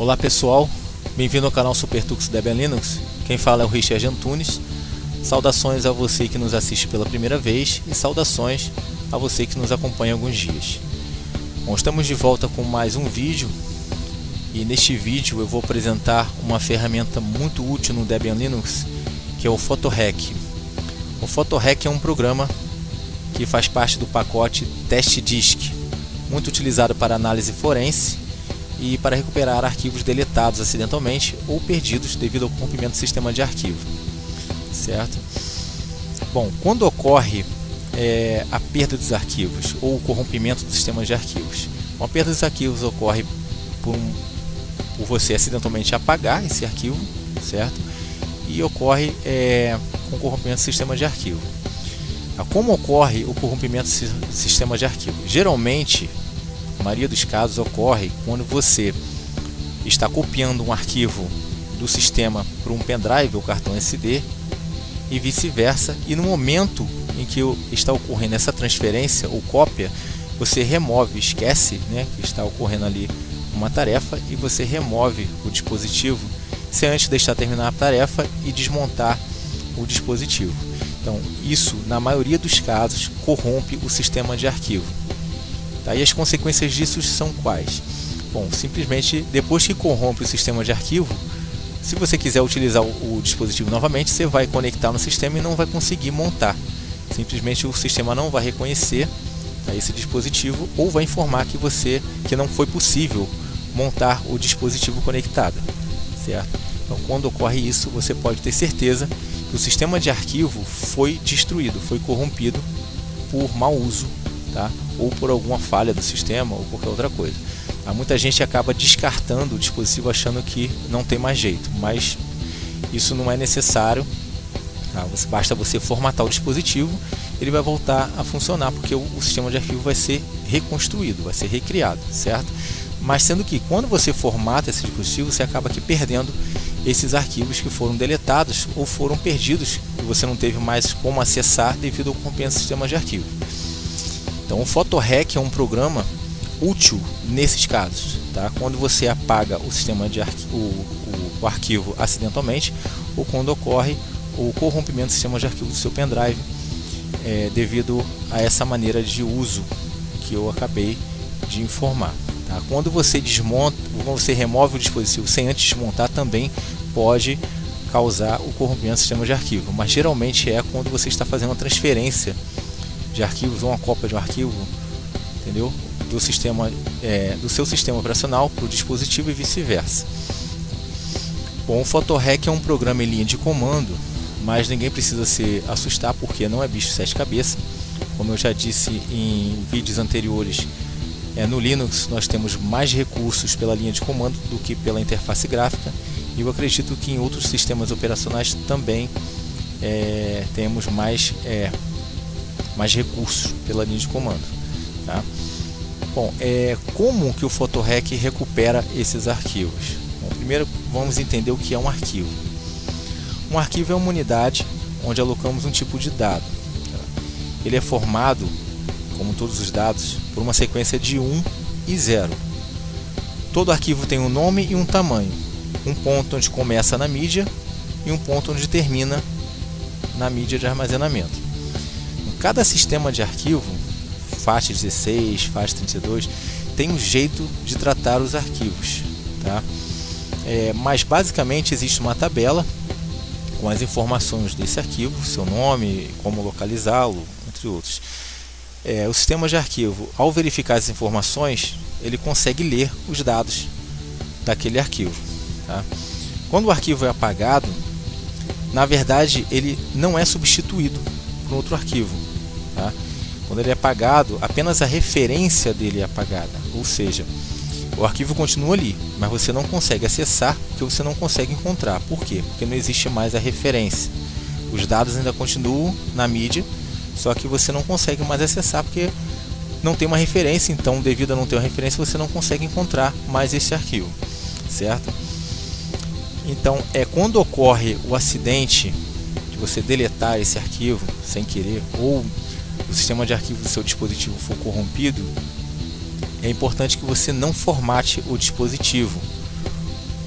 Olá pessoal, bem-vindo ao canal SuperTux Debian Linux. Quem fala é o Richard Antunes. Saudações a você que nos assiste pela primeira vez e saudações a você que nos acompanha alguns dias. Bom, estamos de volta com mais um vídeo e neste vídeo eu vou apresentar uma ferramenta muito útil no Debian Linux que é o PhotoHack. O PhotoHack é um programa que faz parte do pacote TestDisk, muito utilizado para análise forense e para recuperar arquivos deletados acidentalmente ou perdidos devido ao rompimento do sistema de arquivo. Certo? Bom, quando ocorre é, a perda dos arquivos ou o corrompimento do sistema de arquivos, uma perda dos arquivos ocorre por, um, por você acidentalmente apagar esse arquivo, certo? E ocorre é, com o corrompimento do sistema de arquivo. Como ocorre o corrompimento do sistema de arquivo? Geralmente a maioria dos casos ocorre quando você está copiando um arquivo do sistema para um pendrive ou cartão SD e vice-versa, e no momento em que está ocorrendo essa transferência ou cópia, você remove, esquece né, que está ocorrendo ali uma tarefa e você remove o dispositivo sem antes deixar terminar a tarefa e desmontar o dispositivo. Então, isso, na maioria dos casos, corrompe o sistema de arquivo. Tá? E as consequências disso são quais? Bom, simplesmente depois que corrompe o sistema de arquivo, se você quiser utilizar o, dispositivo novamente, você vai conectar no sistema e não vai conseguir montar. Simplesmente o sistema não vai reconhecer tá, esse dispositivo ou vai informar que você que não foi possível montar o dispositivo conectado, certo? Então, quando ocorre isso, você pode ter certeza que o sistema de arquivo foi destruído, foi corrompido por mau uso tá? Ou por alguma falha do sistema ou qualquer outra coisa. Há muita gente acaba descartando o dispositivo achando que não tem mais jeito, mas isso não é necessário. Tá? Você, basta você formatar o dispositivo, ele vai voltar a funcionar porque o, o sistema de arquivo vai ser reconstruído, vai ser recriado, certo? Mas sendo que quando você formata esse dispositivo, você acaba aqui perdendo esses arquivos que foram deletados ou foram perdidos e você não teve mais como acessar devido ao compensa sistema de arquivo. Então o PhotoHack é um programa útil nesses casos, tá? Quando você apaga o sistema de arqu o, o, o, arquivo acidentalmente ou quando ocorre o corrompimento do sistema de arquivo do seu pendrive é, devido a essa maneira de uso que eu acabei de informar. Tá? Quando você desmonta, quando você remove o dispositivo sem antes desmontar, também pode causar o corrompimento do sistema de arquivo, mas geralmente é quando você está fazendo uma transferência de arquivos ou uma cópia de um arquivo, entendeu? Do sistema, é, do seu sistema operacional para o dispositivo e vice-versa. Bom, o PhotoHack é um programa em linha de comando, mas ninguém precisa se assustar porque não é bicho sete cabeças. Como eu já disse em vídeos anteriores, é, no Linux nós temos mais recursos pela linha de comando do que pela interface gráfica e eu acredito que em outros sistemas operacionais também é, temos mais é, mais recursos pela linha de comando. Tá? Bom, é, como que o PhotoHack recupera esses arquivos? Bom, primeiro vamos entender o que é um arquivo. Um arquivo é uma unidade onde alocamos um tipo de dado. Tá? Ele é formado, como todos os dados, por uma sequência de 1 e 0. Todo arquivo tem um nome e um tamanho, um ponto onde começa na mídia e um ponto onde termina na mídia de armazenamento. Cada sistema de arquivo, FAT16, FAT32, tem um jeito de tratar os arquivos. Tá? É, mas basicamente existe uma tabela com as informações desse arquivo, seu nome, como localizá-lo, entre outros. É, o sistema de arquivo, ao verificar as informações, ele consegue ler os dados daquele arquivo. Tá? Quando o arquivo é apagado, na verdade ele não é substituído por outro arquivo. Tá? Quando ele é apagado, apenas a referência dele é apagada, ou seja, o arquivo continua ali, mas você não consegue acessar porque você não consegue encontrar. Por quê? Porque não existe mais a referência. Os dados ainda continuam na mídia, só que você não consegue mais acessar porque não tem uma referência, então devido a não ter uma referência você não consegue encontrar mais esse arquivo, certo? Então é quando ocorre o acidente de você deletar esse arquivo sem querer ou o sistema de arquivo do seu dispositivo for corrompido, é importante que você não formate o dispositivo.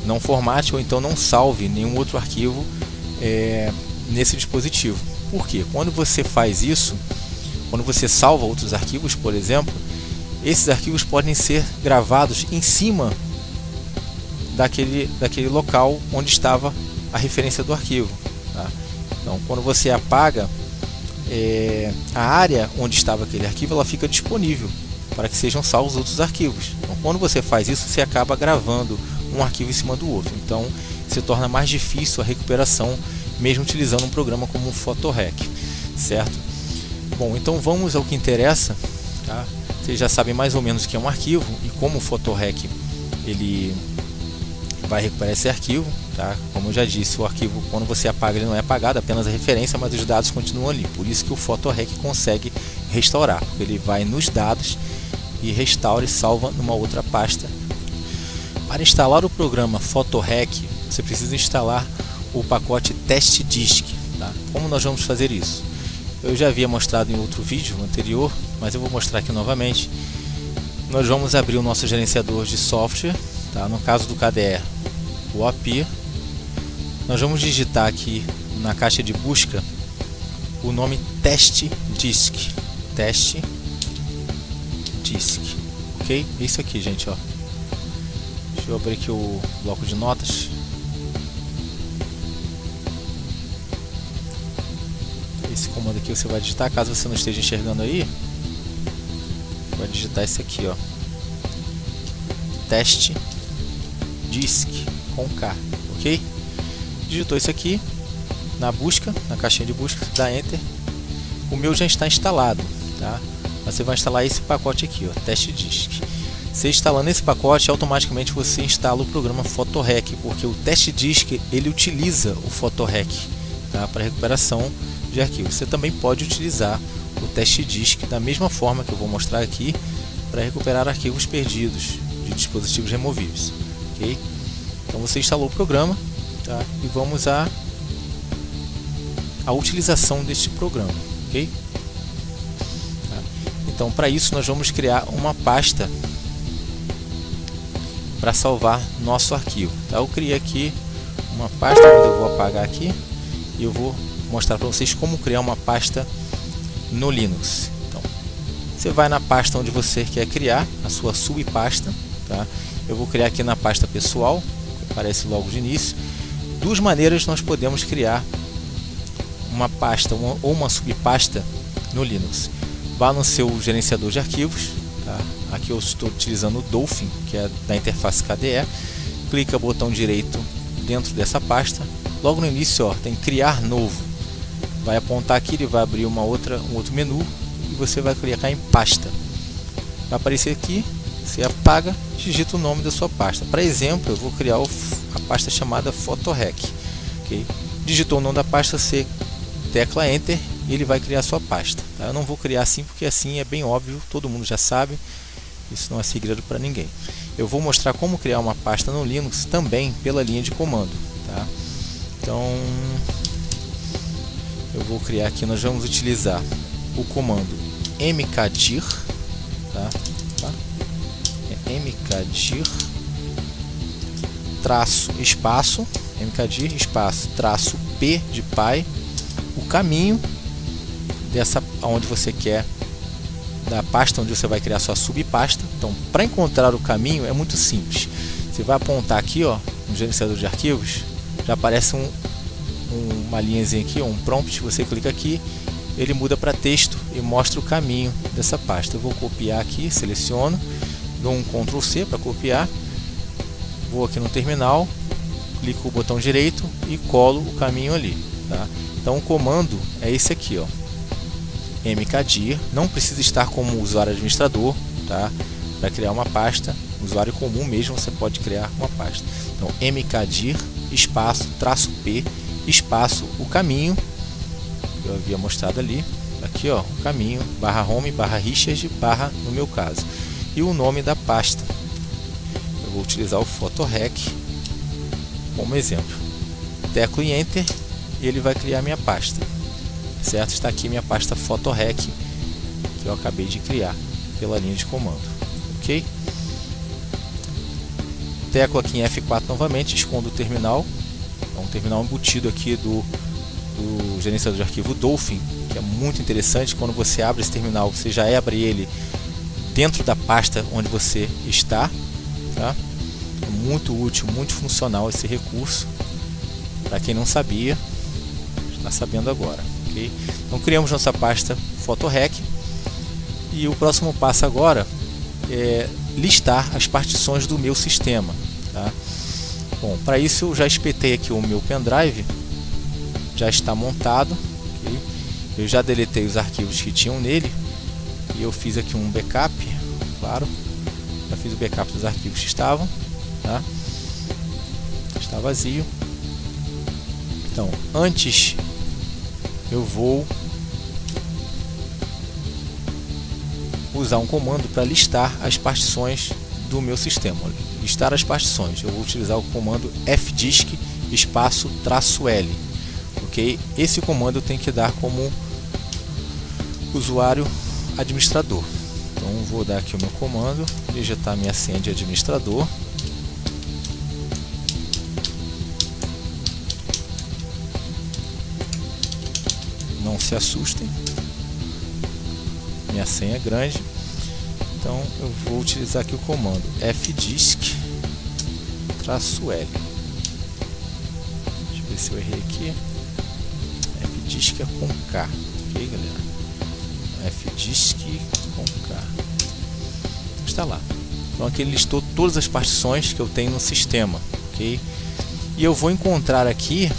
não formate ou então não salve nenhum outro arquivo é, nesse dispositivo. Por quê? Quando você faz isso, quando você salva outros arquivos, por exemplo, esses arquivos podem ser gravados em cima daquele, daquele local onde estava a referência do arquivo. Tá? Então, quando você apaga é, a área onde estava aquele arquivo, ela fica disponível para que sejam salvos outros arquivos. Então, quando você faz isso, você acaba gravando um arquivo em cima do outro. Então, se torna mais difícil a recuperação, mesmo utilizando um programa como o PhotoRec, certo? Bom, então vamos ao que interessa. Tá? Vocês já sabem mais ou menos o que é um arquivo e como o PhotoRec ele vai recuperar esse arquivo. Tá? Como eu já disse, o arquivo, quando você apaga, ele não é apagado, apenas a referência, mas os dados continuam ali. Por isso que o PhotoRec consegue restaurar. Ele vai nos dados e restaura e salva numa outra pasta. Para instalar o programa PhotoRec, você precisa instalar o pacote Test Disk. Tá? Como nós vamos fazer isso? Eu já havia mostrado em outro vídeo anterior, mas eu vou mostrar aqui novamente. Nós vamos abrir o nosso gerenciador de software, tá? no caso do KDE, o API nós vamos digitar aqui na caixa de busca o nome test disk test disk ok? Isso aqui gente ó. Deixa eu abrir aqui o bloco de notas. Esse comando aqui você vai digitar caso você não esteja enxergando aí vai digitar esse aqui ó. Test disk com K ok digitou isso aqui na busca, na caixinha de busca, dá Enter. O meu já está instalado, tá? Você vai instalar esse pacote aqui, ó, Test Disk. Você instalando esse pacote, automaticamente você instala o programa PhotoRec, porque o Test Disk ele utiliza o PhotoRec tá? para recuperação de arquivos. Você também pode utilizar o Test Disk da mesma forma que eu vou mostrar aqui para recuperar arquivos perdidos de dispositivos removíveis. ok? Então você instalou o programa, tá? e vamos a a utilização deste programa, ok? Tá? Então, para isso nós vamos criar uma pasta para salvar nosso arquivo. Tá? Eu criei aqui uma pasta eu vou apagar aqui e eu vou mostrar para vocês como criar uma pasta no Linux. Então, você vai na pasta onde você quer criar a sua subpasta, tá? Eu vou criar aqui na pasta pessoal, aparece logo de início duas maneiras nós podemos criar uma pasta uma, ou uma subpasta no Linux. Vá no seu gerenciador de arquivos, tá? aqui eu estou utilizando o Dolphin, que é da interface KDE. Clica botão direito dentro dessa pasta. Logo no início, ó, tem criar novo. Vai apontar aqui, ele vai abrir uma outra, um outro menu e você vai clicar em pasta. Vai aparecer aqui, você apaga, digita o nome da sua pasta. Para exemplo, eu vou criar a pasta chamada PhotoRec. Okay? Digitou o nome da pasta, você tecla Enter e ele vai criar a sua pasta. Tá? Eu não vou criar assim porque assim é bem óbvio, todo mundo já sabe, isso não é segredo para ninguém. Eu vou mostrar como criar uma pasta no Linux também pela linha de comando. Tá? Então, eu vou criar aqui, nós vamos utilizar o comando mkdir, tá? Mkdir traço espaço, mkdir espaço traço p de pai, o caminho dessa onde você quer da pasta onde você vai criar sua subpasta. Então, para encontrar o caminho é muito simples. Você vai apontar aqui, ó, no gerenciador de arquivos, já aparece um, um, uma linhazinha aqui, um prompt. Você clica aqui, ele muda para texto e mostra o caminho dessa pasta. Eu vou copiar aqui, seleciono, dou um Ctrl C para copiar vou aqui no terminal, clico o botão direito e colo o caminho ali. Tá? Então o comando é esse aqui, ó, mkdir, não precisa estar como usuário administrador, tá? Para criar uma pasta, usuário comum mesmo você pode criar uma pasta. Então mkdir espaço traço p espaço o caminho eu havia mostrado ali, aqui ó, o caminho barra home barra Richard barra no meu caso e o nome da pasta vou utilizar o PhotoRec como exemplo. Teclo em Enter e ele vai criar minha pasta. Certo? Está aqui minha pasta PhotoRec que eu acabei de criar pela linha de comando. Ok? teclo aqui em F4 novamente, escondo o terminal. É um terminal embutido aqui do, do gerenciador de arquivo Dolphin, que é muito interessante. Quando você abre esse terminal, você já abre ele dentro da pasta onde você está. Tá? É muito útil, muito funcional esse recurso. Para quem não sabia, está sabendo agora. Okay? Então criamos nossa pasta PhotoRec e o próximo passo agora é listar as partições do meu sistema. Tá? Bom, para isso eu já espetei aqui o meu pendrive, já está montado. Okay? Eu já deletei os arquivos que tinham nele e eu fiz aqui um backup, claro. Já fiz o backup dos arquivos que estavam. Tá? Está vazio. Então, antes eu vou usar um comando para listar as partições do meu sistema. Listar as partições. Eu vou utilizar o comando fdisk espaço traço L. Ok? Esse comando tenho que dar como usuário administrador. Então vou dar aqui o meu comando, digitar minha senha de administrador. Não se assustem. Minha senha é grande. Então eu vou utilizar aqui o comando fdisk "-l". Deixa eu ver se eu errei aqui. fdisk é com K, ok galera? Fdisk com K. Está lá. Então aqui ele listou todas as partições que eu tenho no sistema, ok? E eu vou encontrar aqui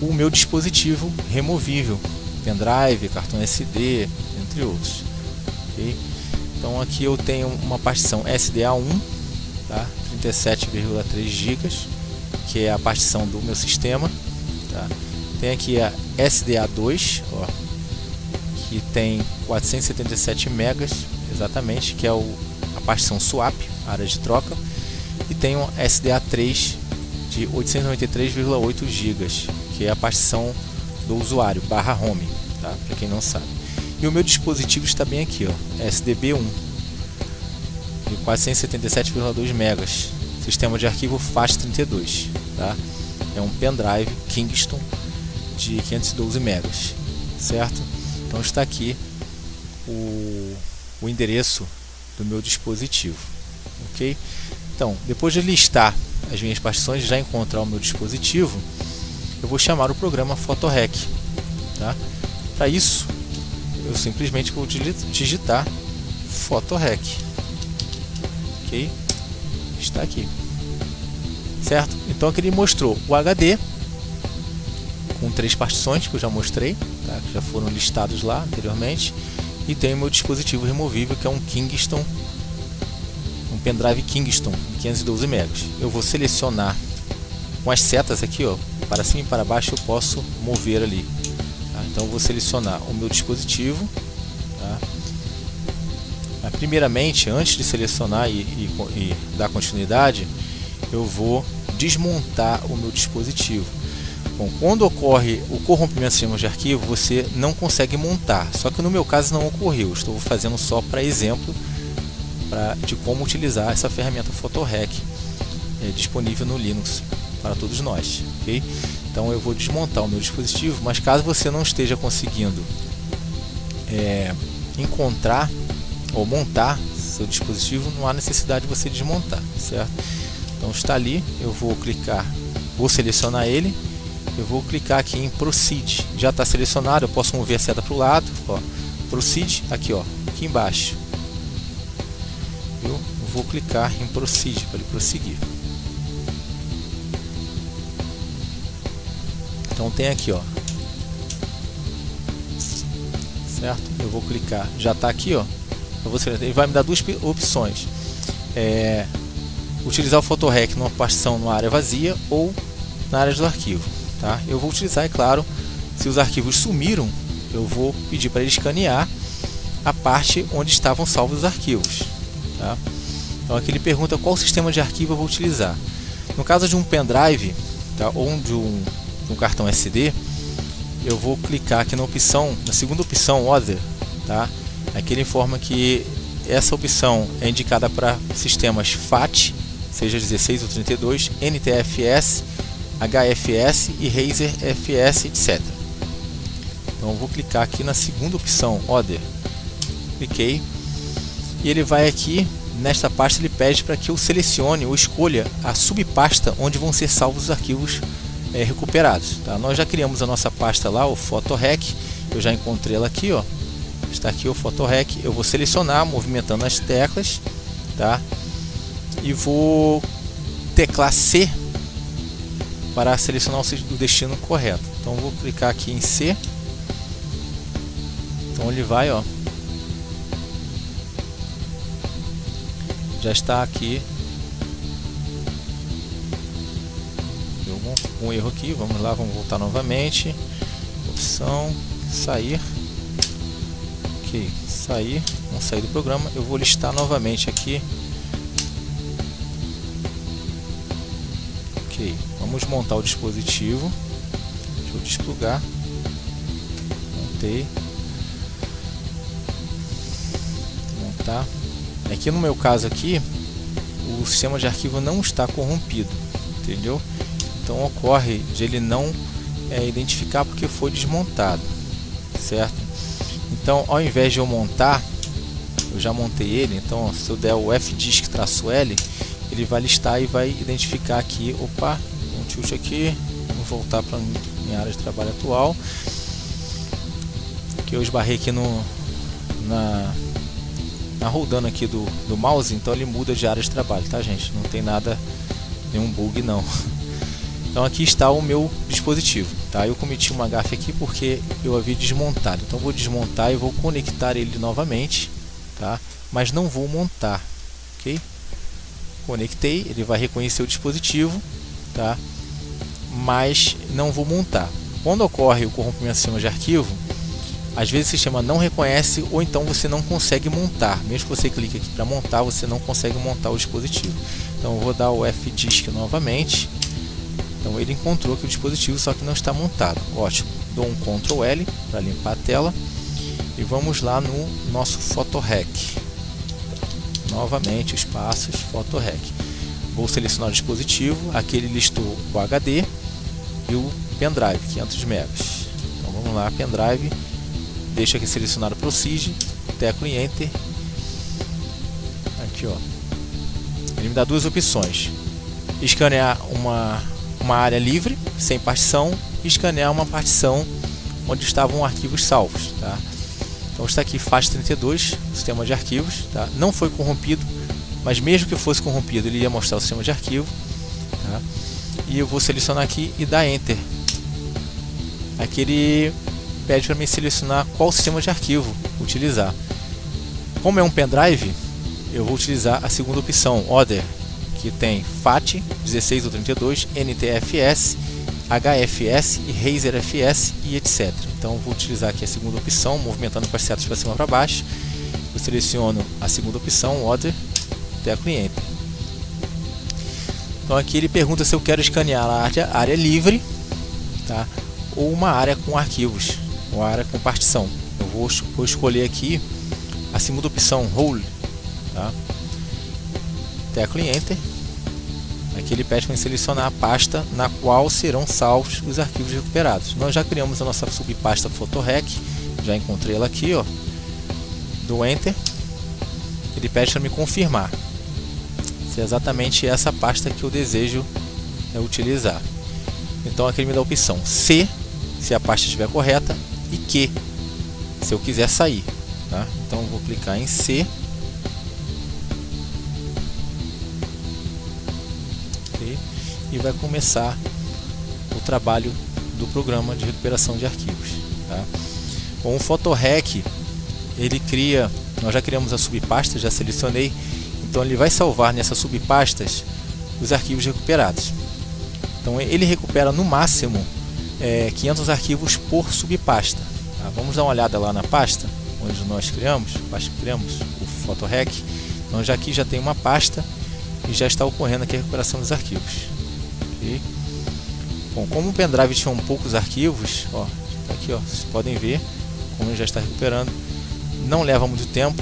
o meu dispositivo removível, pendrive, cartão SD, entre outros. Okay? Então aqui eu tenho uma partição SDA1, tá? 37,3 GB, que é a partição do meu sistema. Tá? Tem aqui a SDA2, ó, que tem 477 megas, exatamente, que é o, a partição swap, área de troca. E tem um SDA3 de 893,8 GB, que é a partição do usuário, barra home, tá? para quem não sabe. E o meu dispositivo está bem aqui, ó, SDB1, de 477,2 megas, sistema de arquivo FAT32, tá? É um pendrive Kingston de 512 megas, certo? Então está aqui o, o endereço do meu dispositivo, ok? Então, depois de listar as minhas partições já encontrar o meu dispositivo, eu vou chamar o programa PhotoRec, tá? Para isso, eu simplesmente vou digitar PhotoRec. Ok? Está aqui. Certo? Então aqui ele mostrou o HD com três partições que eu já mostrei, tá? que já foram listados lá anteriormente. E tem o meu dispositivo removível que é um Kingston, um pendrive Kingston de 512 MB. Eu vou selecionar com as setas aqui, ó, para cima e para baixo eu posso mover ali então vou selecionar o meu dispositivo. Tá? Primeiramente, antes de selecionar e, e, e dar continuidade, eu vou desmontar o meu dispositivo. Bom, quando ocorre o corrompimento de sistemas de arquivo, você não consegue montar. Só que no meu caso não ocorreu. Estou fazendo só para exemplo pra, de como utilizar essa ferramenta PhotoRec é, disponível no Linux para todos nós. Okay? Então eu vou desmontar o meu dispositivo, mas caso você não esteja conseguindo é, encontrar ou montar seu dispositivo, não há necessidade de você desmontar, certo? Então está ali, eu vou clicar, vou selecionar ele, eu vou clicar aqui em Proceed. Já está selecionado, eu posso mover a seta para o lado, ó, Proceed, aqui ó, aqui embaixo. Eu vou clicar em Proceed para ele prosseguir. Então tem aqui, ó. Certo? Eu vou clicar, já está aqui, ó. Ele vai me dar duas opções. É, utilizar o PhotoRec numa partição numa área vazia ou na área do arquivo. Tá? Eu vou utilizar, é claro, se os arquivos sumiram, eu vou pedir para ele escanear a parte onde estavam salvos os arquivos. Tá? Então aqui ele pergunta qual sistema de arquivo eu vou utilizar. No caso de um pendrive tá? ou de um no cartão SD, eu vou clicar aqui na opção, na segunda opção Other, tá? Aqui ele informa que essa opção é indicada para sistemas FAT seja 16 ou 32, NTFS, HFS e Razer FS, etc. Então vou clicar aqui na segunda opção, Other. Cliquei e ele vai aqui nesta pasta ele pede para que eu selecione ou escolha a subpasta onde vão ser salvos os arquivos é, recuperados. Tá? Nós já criamos a nossa pasta lá, o PhotoRec, eu já encontrei ela aqui, ó. está aqui o PhotoRec, eu vou selecionar movimentando as teclas, tá? e vou teclar C para selecionar o destino correto. Então vou clicar aqui em C. Então ele vai, ó. Já está aqui. Deu um, um erro aqui. Vamos lá, vamos voltar novamente. Opção sair. Ok, sair. Vamos sair do programa. Eu vou listar novamente aqui vamos montar o dispositivo. Deixa eu desplugar. Montei. Montar. Aqui no meu caso aqui, o sistema de arquivo não está corrompido, entendeu? Então ocorre de ele não é, identificar porque foi desmontado, certo? Então ao invés de eu montar, eu já montei ele, então se eu der o fdisk-l, ele vai listar e vai identificar aqui, opa, um tilt aqui, vamos voltar para minha área de trabalho atual, que eu esbarrei aqui no na, na rodando aqui do, do mouse, então ele muda de área de trabalho, tá gente? Não tem nada, nenhum bug não. Então aqui está o meu dispositivo, tá? Eu cometi uma gafe aqui porque eu havia desmontado, então vou desmontar e vou conectar ele novamente, tá? Mas não vou montar, ok? conectei, ele vai reconhecer o dispositivo, tá? Mas não vou montar. Quando ocorre o corrompimento do sistema de arquivo, às vezes o sistema não reconhece ou então você não consegue montar. Mesmo que você clique aqui para montar, você não consegue montar o dispositivo. Então eu vou dar o Fdisk novamente. Então ele encontrou que o dispositivo só que não está montado. Ótimo. Dou um Ctrl L para limpar a tela. E vamos lá no nosso PhotoRec novamente os passos PhotoRec. Vou selecionar o dispositivo, aqui ele listou o HD o pendrive, 500 megas. Então vamos lá, pendrive, deixa aqui selecionado Proceed, teclo em Enter. Aqui ó, ele me dá duas opções: escanear uma, uma área livre, sem partição, e escanear uma partição onde estavam arquivos salvos. Tá? Então está aqui FAT32, sistema de arquivos, tá? não foi corrompido, mas mesmo que fosse corrompido, ele ia mostrar o sistema de arquivo. Tá? E eu vou selecionar aqui e dar Enter. Aqui ele pede para mim selecionar qual sistema de arquivo utilizar. Como é um pendrive, eu vou utilizar a segunda opção, Other, que tem FAT 16 ou 32, NTFS HFS e Razer FS e etc. Então vou utilizar aqui a segunda opção, movimentando com as setas para cima para baixo. Eu seleciono a segunda opção, Order, teclo e Enter. Então aqui ele pergunta se eu quero escanear a área, área livre tá? ou uma área com arquivos, uma área com partição. Eu vou, vou escolher aqui a segunda opção, Role. Tá? Teclo e Enter Aqui ele pede para selecionar a pasta na qual serão salvos os arquivos recuperados. Nós já criamos a nossa subpasta PhotoRec, já encontrei ela aqui, ó. Do Enter, ele pede para me confirmar se é exatamente essa pasta que eu desejo é, utilizar. Então aqui ele me dá a opção C, se a pasta estiver correta, e Q, se eu quiser sair. Tá? Então vou clicar em C e vai começar o trabalho do programa de recuperação de arquivos. Tá? Com o PhotoRec, ele cria, nós já criamos a subpasta, já selecionei, então ele vai salvar nessas subpastas os arquivos recuperados. Então ele recupera no máximo é, 500 arquivos por subpasta. Tá? Vamos dar uma olhada lá na pasta onde nós criamos, pasta que criamos o PhotoRec. Então já aqui já tem uma pasta e já está ocorrendo aqui a recuperação dos arquivos. Bom, como o pendrive tinha poucos arquivos, ó, tá aqui ó, vocês podem ver como já está recuperando. Não leva muito tempo.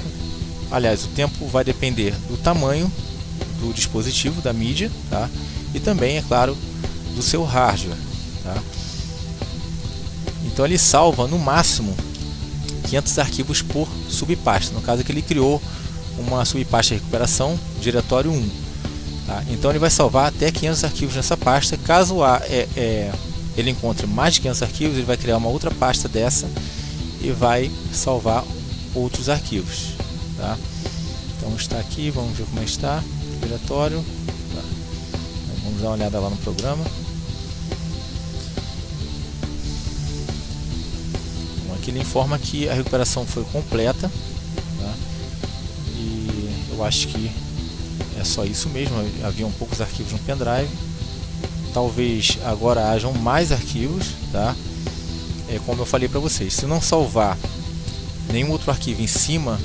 Aliás, o tempo vai depender do tamanho do dispositivo, da mídia, tá? e também, é claro, do seu hardware. Tá? Então ele salva no máximo 500 arquivos por subpasta. No caso que ele criou uma subpasta de recuperação, diretório 1. Tá? Então ele vai salvar até 500 arquivos nessa pasta. Caso a, é, é, ele encontre mais de 500 arquivos, ele vai criar uma outra pasta dessa e vai salvar outros arquivos. Tá? Então está aqui, vamos ver como é está. Diretório. Tá. Vamos dar uma olhada lá no programa. Aqui ele informa que a recuperação foi completa. Tá? E eu acho que é só isso mesmo. Haviam poucos arquivos no pendrive. Talvez agora hajam mais arquivos, tá? É como eu falei para vocês. Se não salvar nenhum outro arquivo em cima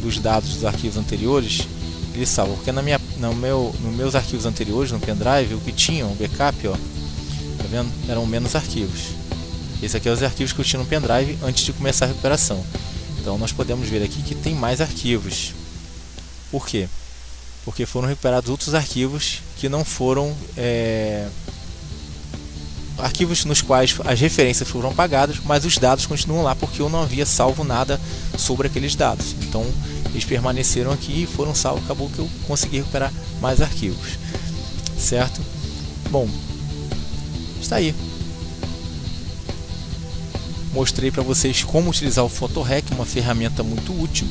dos dados dos arquivos anteriores, ele salva. Porque na minha, no meu, nos meus arquivos anteriores, no pendrive, o que tinham, o backup, ó, tá vendo? Eram menos arquivos. Esse aqui é os arquivos que eu tinha no pendrive antes de começar a recuperação. Então nós podemos ver aqui que tem mais arquivos. Por quê? Porque foram recuperados outros arquivos que não foram é, arquivos nos quais as referências foram apagadas, mas os dados continuam lá porque eu não havia salvo nada sobre aqueles dados. Então eles permaneceram aqui e foram salvos. Acabou que eu consegui recuperar mais arquivos, certo? Bom, está aí. Mostrei para vocês como utilizar o PhotoRec, uma ferramenta muito útil.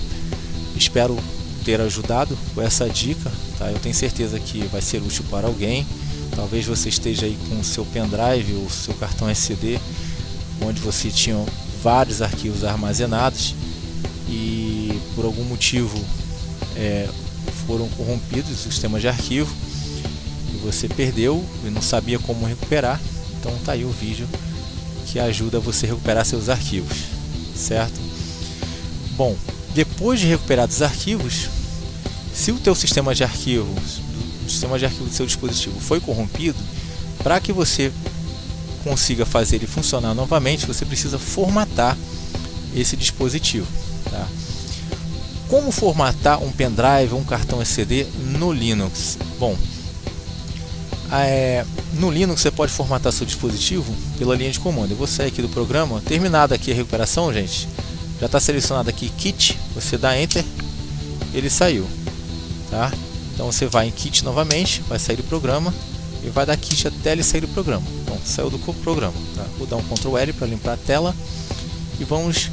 Espero ter ajudado com essa dica. Tá? Eu tenho certeza que vai ser útil para alguém. Talvez você esteja aí com o seu pendrive ou seu cartão SD, onde você tinha vários arquivos armazenados e por algum motivo é, foram corrompidos os sistemas de arquivo e você perdeu e não sabia como recuperar. Então tá aí o vídeo que ajuda você a recuperar seus arquivos, certo? Bom, depois de recuperados os arquivos, se o teu sistema de arquivos o sistema de arquivo do seu dispositivo foi corrompido, para que você consiga fazer ele funcionar novamente, você precisa formatar esse dispositivo. Tá? Como formatar um pendrive ou um cartão SD no Linux? Bom, é, no Linux você pode formatar seu dispositivo pela linha de comando. Eu vou sair aqui do programa. Terminada aqui a recuperação, gente, já está selecionado aqui Kit. Você dá Enter, ele saiu. Tá? Então você vai em Kit novamente, vai sair do programa e vai dar Kit até ele sair do programa. Então saiu do programa. Tá? Vou dar um Ctrl L para limpar a tela e vamos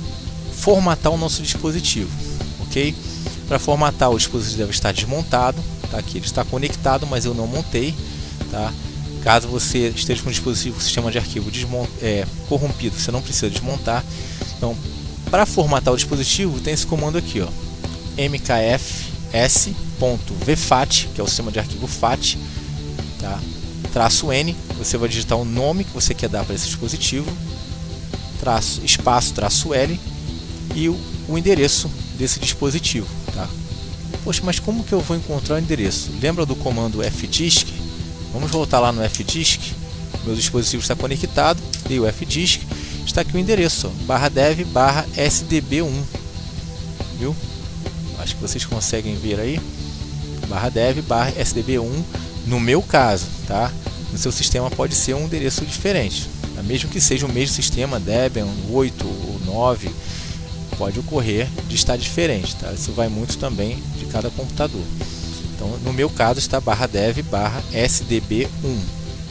formatar o nosso dispositivo, ok? Para formatar o dispositivo deve estar desmontado, tá? Aqui ele está conectado, mas eu não montei, tá? Caso você esteja com o dispositivo, o sistema de arquivo é, corrompido, você não precisa desmontar. Então, para formatar o dispositivo, tem esse comando aqui, ó, mkfs .vfat, que é o sistema de arquivo FAT, tá? traço N, você vai digitar o nome que você quer dar para esse dispositivo, traço, espaço, traço L e o, o endereço desse dispositivo. Tá? Poxa, mas como que eu vou encontrar o endereço? Lembra do comando fdisk? Vamos voltar lá no fdisk. Meu dispositivo está conectado, dei o fdisk, está aqui o endereço, ó, barra dev barra sdb1. Viu? Acho que vocês conseguem ver aí barra dev barra sdb1 no meu caso, tá? No seu sistema pode ser um endereço diferente, tá? mesmo que seja o mesmo sistema Debian 8 ou 9, pode ocorrer de estar diferente, tá? Isso vai muito também de cada computador. Então, no meu caso está barra dev barra sdb1.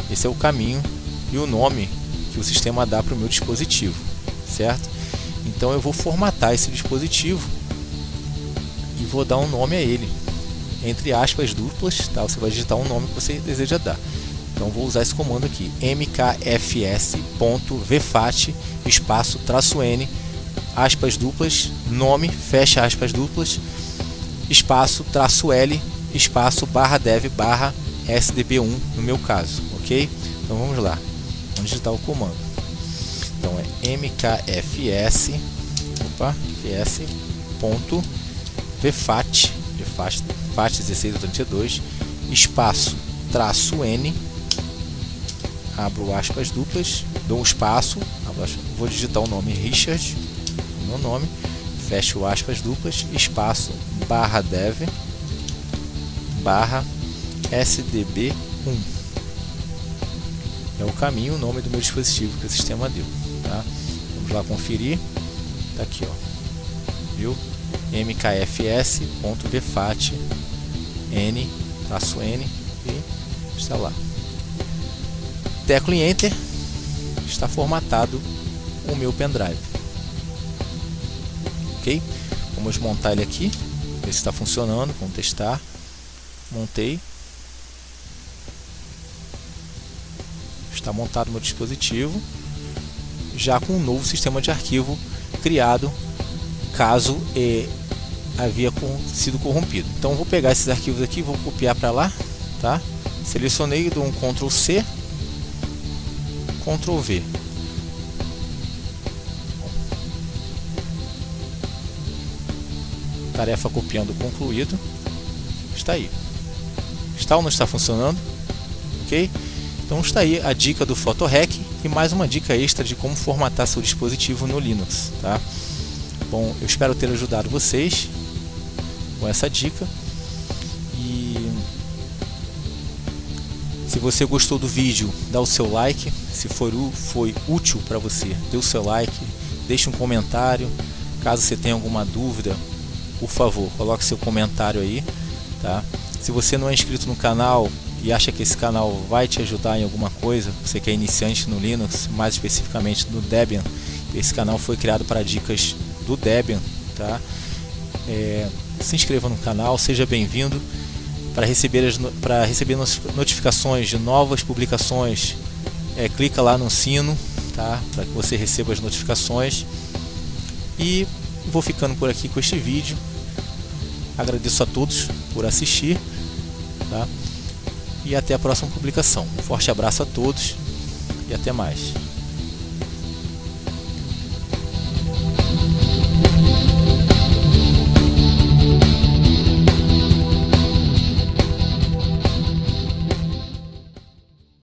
Esse é o caminho e o nome que o sistema dá para o meu dispositivo, certo? Então eu vou formatar esse dispositivo vou dar um nome a ele entre aspas duplas, tá? Você vai digitar um nome que você deseja dar. Então vou usar esse comando aqui, mkfs.vfat espaço traço n aspas duplas, nome, fecha aspas duplas, espaço traço l espaço barra dev barra sdb1 no meu caso, ok? Então vamos lá, vamos digitar o comando. Então é mkfs, opa, fs.vfat, vfat FAT 1632, espaço, traço N, abro aspas duplas, dou um espaço, vou digitar o nome Richard, meu nome, fecho aspas duplas, espaço, barra dev, barra SDB1. É o caminho, o nome do meu dispositivo que o sistema deu. Tá? Vamos lá conferir. Tá aqui, ó. Viu? mkfs.vfat n, traço n e lá. Teclo em Enter, está formatado o meu pendrive. Ok? Vamos montar ele aqui, ver se está funcionando, vamos testar. Montei. Está montado o meu dispositivo, já com um novo sistema de arquivo criado, caso eh, havia sido corrompido. Então vou pegar esses arquivos aqui, vou copiar para lá, tá? Selecionei, dou um Ctrl C, Ctrl V. Tarefa copiando concluído. Está aí. Está ou não está funcionando? Ok? Então está aí a dica do PhotoHack e mais uma dica extra de como formatar seu dispositivo no Linux, tá? Bom, eu espero ter ajudado vocês com essa dica. E se você gostou do vídeo, dá o seu like. Se for foi útil para você, dê o seu like, deixe um comentário. Caso você tenha alguma dúvida, por favor, coloque seu comentário aí, tá? Se você não é inscrito no canal e acha que esse canal vai te ajudar em alguma coisa, você que é iniciante no Linux, mais especificamente no Debian, esse canal foi criado para dicas do Debian, tá? É, se inscreva no canal, seja bem-vindo. Para receber, as, para receber notificações de novas publicações, é, clica lá no sino, tá? para que você receba as notificações. E vou ficando por aqui com este vídeo. Agradeço a todos por assistir. Tá? E até a próxima publicação. Um forte abraço a todos e até mais.